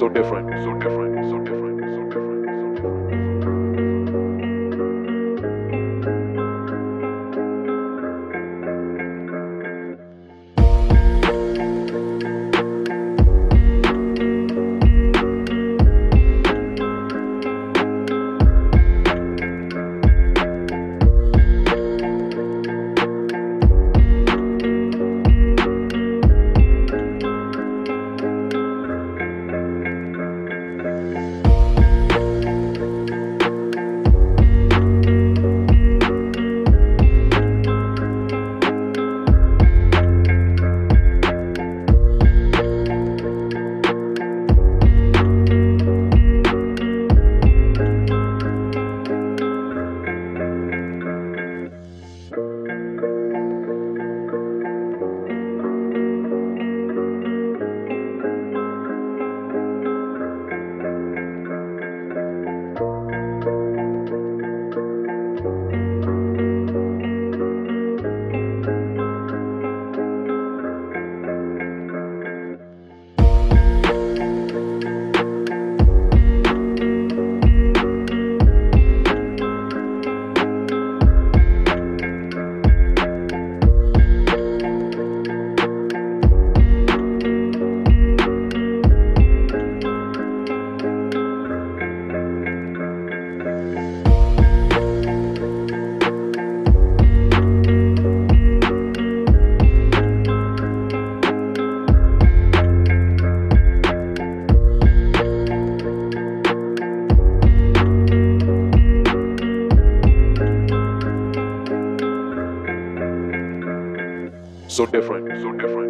So different, so different, so different, so different, so different. So different, so different.